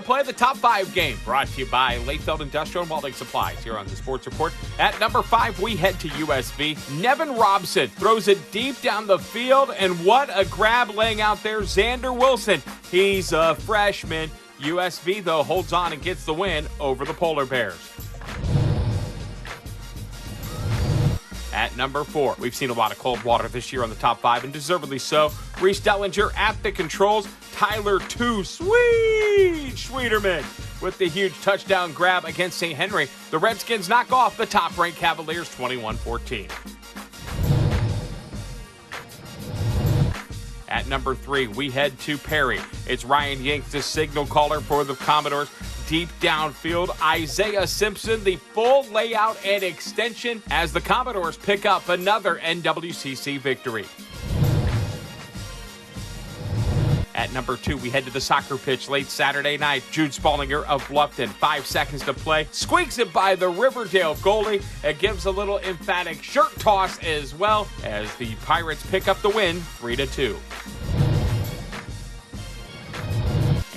To play the top five game, brought to you by Layfield Industrial and Welding Supplies. Here on the Sports Report. At number five, we head to USV. Nevin Robson throws it deep down the field, and what a grab laying out there, Xander Wilson. He's a freshman. USV, though, holds on and gets the win over the Polar Bears. At number four, we've seen a lot of Coldwater this year on the top five, and deservedly so. Reese Dellinger at the controls. Tyler Two, sweet Schwieterman with the huge touchdown grab against St. Henry. The Redskins knock off the top ranked Cavaliers 21 14. At number three, we head to Perry. It's Ryan Yanks, the signal caller for the Commodores. Deep downfield, Isaiah Simpson, the full layout and extension as the Commodores pick up another NWCC victory. At number two, we head to the soccer pitch late Saturday night. Jude Spallinger of Bluffton, five seconds to play, squeaks it by the Riverdale goalie. It gives a little emphatic shirt toss as well as the Pirates pick up the win, three to two.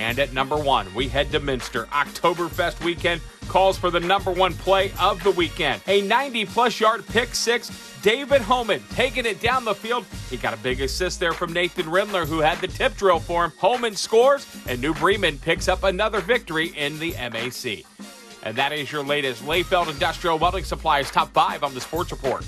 And at number one, we head to Minster. Oktoberfest weekend calls for the number one play of the weekend. A 90 plus yard pick six. David Homan taking it down the field. He got a big assist there from Nathan Rindler, who had the tip drill for him. Homan scores, and New Bremen picks up another victory in the MAC. And that is your latest Layfield Industrial Welding Supplies top five on the Sports Report.